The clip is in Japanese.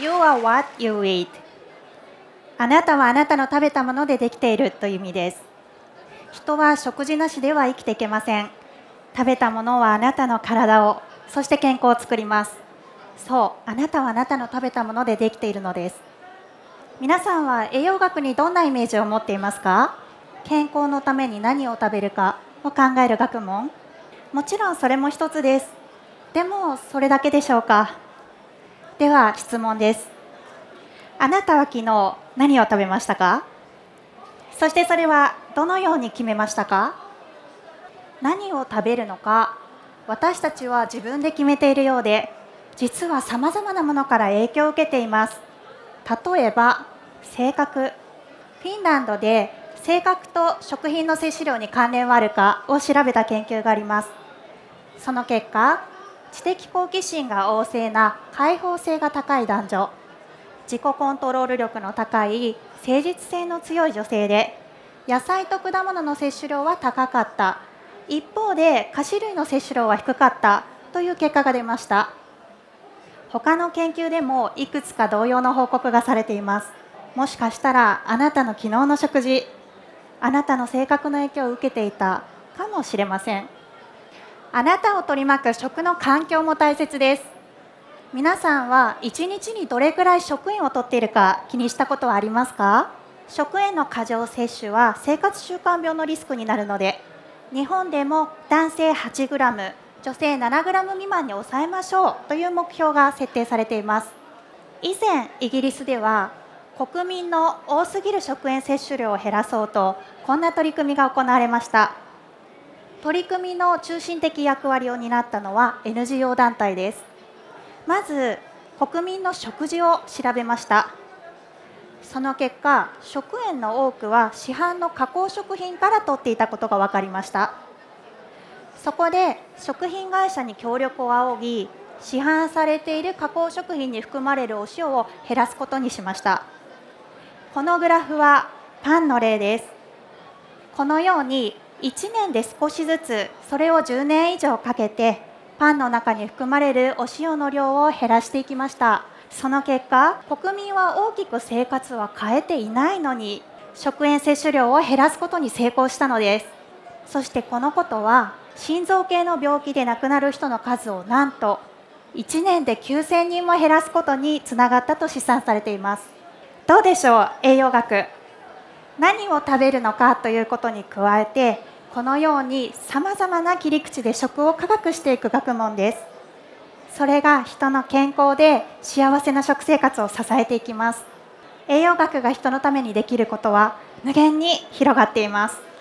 You are what you eat. あなたはあなたの食べたものでできているという意味です。人は食事なしでは生きていけません。食べたものはあなたの体をそして健康を作ります。そうあなたはあなたの食べたものでできているのです。皆さんは栄養学にどんなイメージを持っていますか？健康のために何を食べるかを考える学問。もちろんそれも一つです。でもそれだけでしょうか？では質問です。あなたは昨日何を食べましたか？そしてそれはどのように決めましたか？何を食べるのか？私たちは自分で決めているようで実はさまざまなものから影響を受けています。例えば性格。フィンランドで性格と食品の摂取量に関連はあるかを調べた研究があります。その結果知的好奇心が旺盛な開放性が高い男女。自己コントロール力の高い誠実性の強い女性で野菜と果物の摂取量は高かった。一方で菓子類の摂取量は低かった。という結果が出ました。他の研究でもいくつか同様の報告がされています。もしかしたらあなたの昨日の食事あなたの性格の影響を受けていたかもしれません。あなたを取り巻く食の環境も大切です。皆さんは1日にどれくらい食塩をとっているか気にしたことはありますか？食塩の過剰摂取は生活習慣病のリスクになるので日本でも男性 8g 女性 7g 未満に抑えましょうという目標が設定されています。以前イギリスでは国民の多すぎる食塩摂取量を減らそうとこんな取り組みが行われました。取り組みの中心的役割を担ったのは NGO 団体です。まず国民の食事を調べました。その結果食塩の多くは市販の加工食品から取っていたことが分かりました。そこで食品会社に協力を仰ぎ市販されている加工食品に含まれるお塩を減らすことにしました。このグラフはパンの例です。このように1年で少しずつそれを10年以上かけてパンの中に含まれるお塩の量を減らしていきました。その結果国民は大きく生活は変えていないのに食塩摂取量を減らすことに成功したのです。そしてこのことは心臓系の病気で亡くなる人の数をなんと1年で9000人も減らすことにつながったと試算されています。どうでしょう栄養学。何を食べるのかということに加えてこのようにさまざまな切り口で食を科学していく学問です。それが人の健康で幸せな食生活を支えていきます。栄養学が人のためにできることは無限に広がっています。